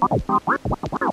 Bye.